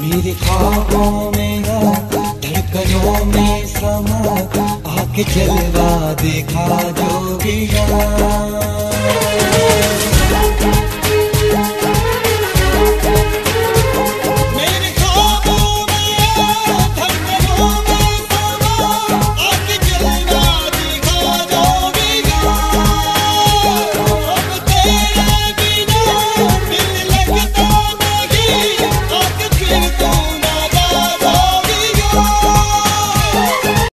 मेरे ख्वाबों में धड़कनों में समा आके जलवा देखा जोगी